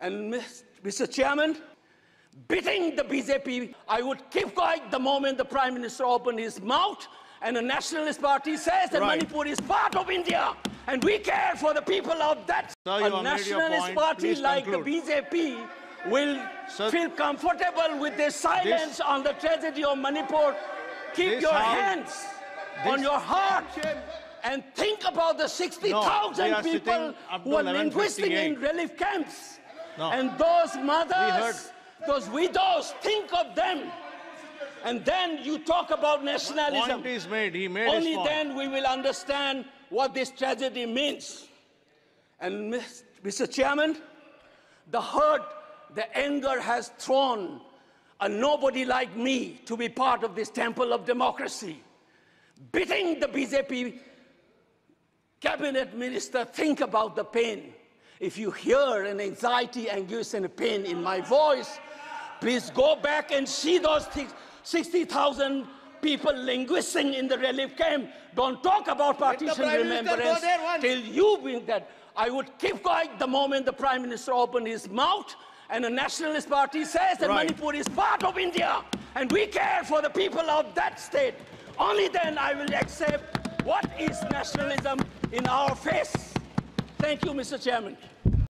And Mr. Chairman, beating the BJP, I would keep quiet the moment the Prime Minister opened his mouth and the Nationalist Party says that Right. Manipur is part of India and we care for the people of that. Sir, a have made your Nationalist. Party Please like conclude. the BJP will Sir- feel comfortable with their silence on the tragedy of Manipur. Keep your House- hands on your heart and think about the 60,000 are people who are linguisting in relief camps. No. And those mothers, those widows, think of them. And then you talk about nationalism. Point is made. He made Only then we will understand what this tragedy means. And Mr. Chairman, the hurt, the anger has thrown a nobody like me to be part of this temple of democracy. Beating the BJP cabinet minister, think about the pain. If you hear an anxiety, anguish, and pain in my voice, please go back and see those 60,000 people linguisting in the relief camp. Don't talk about partition remembrance till you bring that. I would keep quiet the moment the Prime Minister opened his mouth and the Nationalist Party says that Right. Manipur is part of India and we care for the people of that state. Only then I will accept what is nationalism in our face. Thank you, Mr. Chairman.